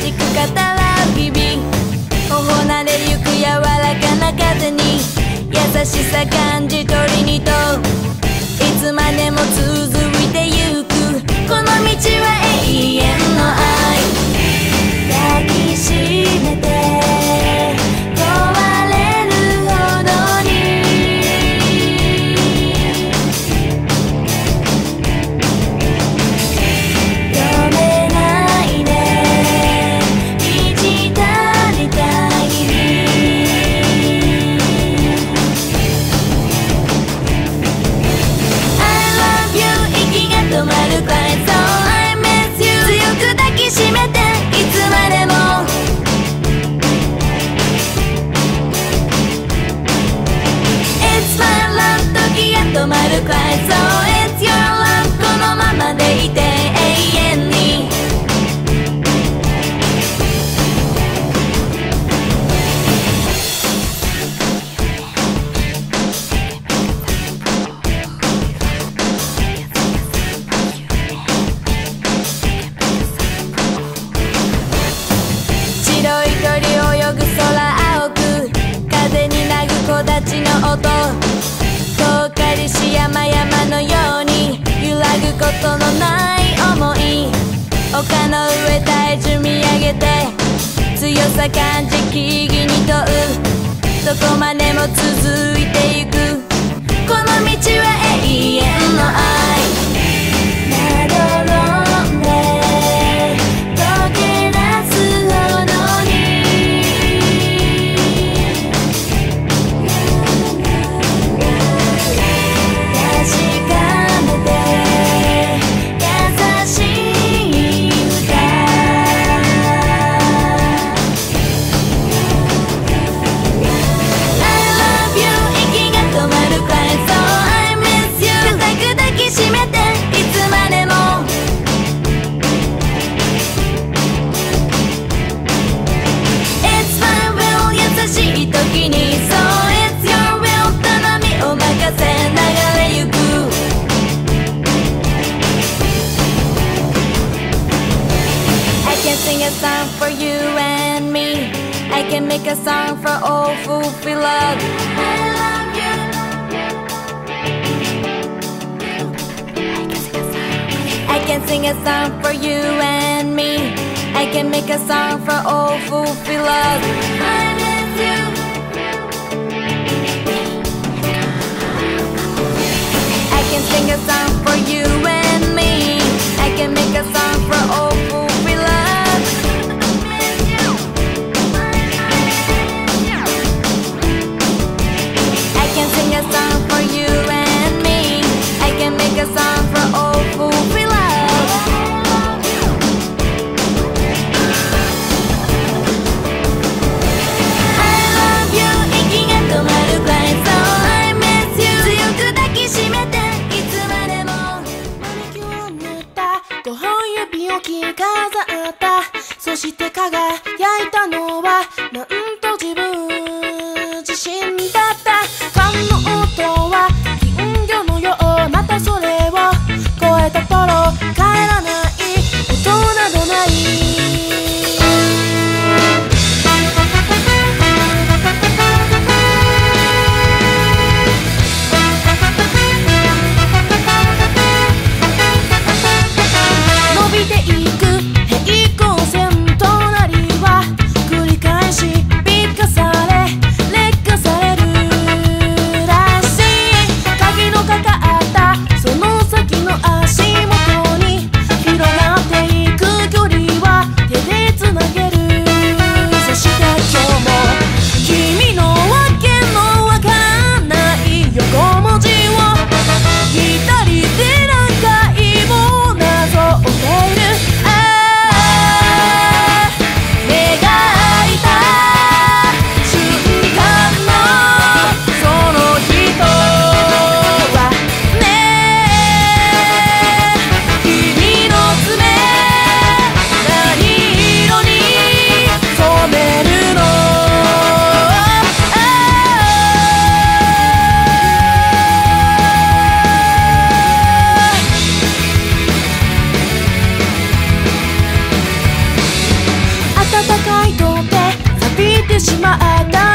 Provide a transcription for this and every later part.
じく肩らビビ頬慣れゆく柔らかな風に優しさ感じ丘の上体重見上げて強さ感じ木々に問う。どこまでも続く。make a song for all fools we love. I love you. I can sing a song for you and me. I can make a song for all fools we love. I miss you. I can sing a song for you して輝しまった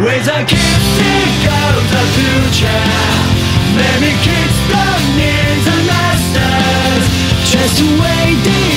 With a kiss seek out the future. Maybe kids don't need the masters. Just waiting